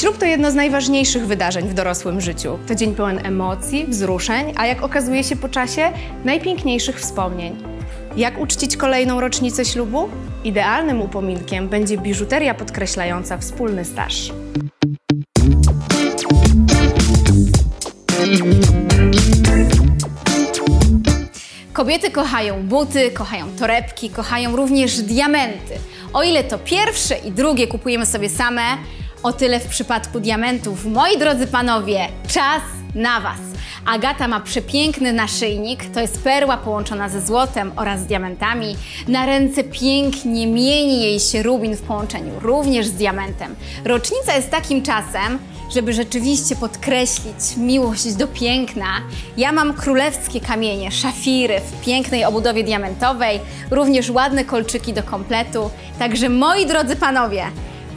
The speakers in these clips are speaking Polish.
Ślub to jedno z najważniejszych wydarzeń w dorosłym życiu. To dzień pełen emocji, wzruszeń, a jak okazuje się po czasie, najpiękniejszych wspomnień. Jak uczcić kolejną rocznicę ślubu? Idealnym upominkiem będzie biżuteria podkreślająca wspólny staż. Kobiety kochają buty, kochają torebki, kochają również diamenty. O ile to pierwsze i drugie kupujemy sobie same, o tyle w przypadku diamentów, moi drodzy panowie, czas na Was. Agata ma przepiękny naszyjnik, to jest perła połączona ze złotem oraz diamentami. Na ręce pięknie mieni jej się rubin w połączeniu również z diamentem. Rocznica jest takim czasem, żeby rzeczywiście podkreślić miłość do piękna. Ja mam królewskie kamienie, szafiry w pięknej obudowie diamentowej, również ładne kolczyki do kompletu. Także moi drodzy panowie,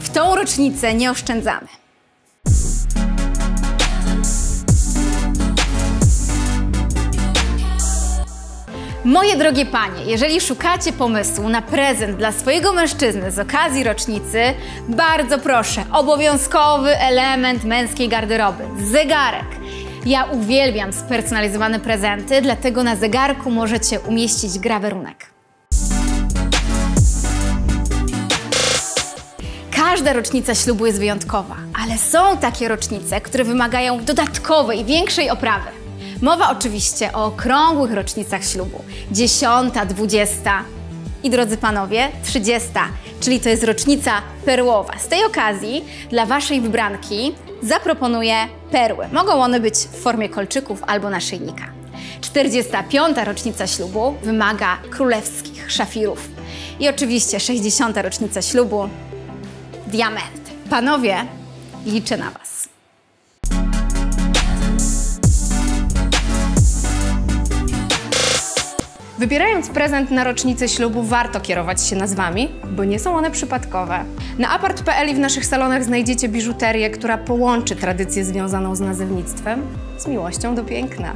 w tą rocznicę nie oszczędzamy. Moje drogie panie, jeżeli szukacie pomysłu na prezent dla swojego mężczyzny z okazji rocznicy, bardzo proszę, obowiązkowy element męskiej garderoby zegarek. Ja uwielbiam spersonalizowane prezenty, dlatego na zegarku możecie umieścić grawerunek. Każda rocznica ślubu jest wyjątkowa, ale są takie rocznice, które wymagają dodatkowej, większej oprawy. Mowa oczywiście o okrągłych rocznicach ślubu. Dziesiąta, dwudziesta i drodzy panowie, trzydziesta, czyli to jest rocznica perłowa. Z tej okazji dla waszej wybranki zaproponuję perły. Mogą one być w formie kolczyków albo naszyjnika. 45. rocznica ślubu wymaga królewskich szafirów. I oczywiście 60. rocznica ślubu diamenty. Panowie, liczę na Was. Wybierając prezent na rocznicę ślubu warto kierować się nazwami, bo nie są one przypadkowe. Na apart.pl i w naszych salonach znajdziecie biżuterię, która połączy tradycję związaną z nazewnictwem z miłością do piękna.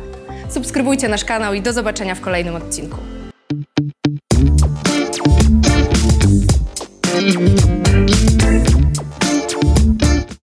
Subskrybujcie nasz kanał i do zobaczenia w kolejnym odcinku.